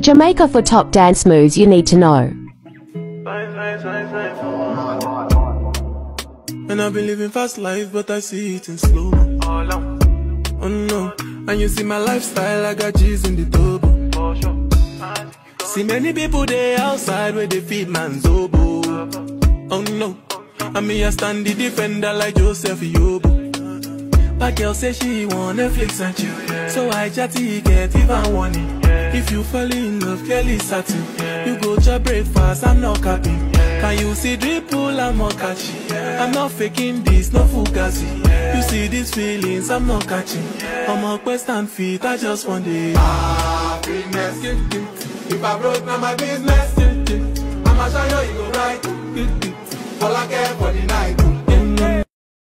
Jamaica for top dance moves you need to know. And I've been living fast life, but I see it in slow. Oh no, and you see my lifestyle, I got G's in the double. See many people there outside where they feed man's oboe. Oh no, and me I stand the defender like Joseph Yobo. But girl say she want Netflix and chill, so I chatty get even warning. If you fall in love, Kelly satin. You go to breakfast, I'm not capping. Can you see dripple, I'm not catching. I'm not faking this, no fugazi. You see these feelings, I'm not catching. I'm a quest and feet, I just want it. Happiness. If I broke, now my business. I'ma show you, you go right. All I care for the night.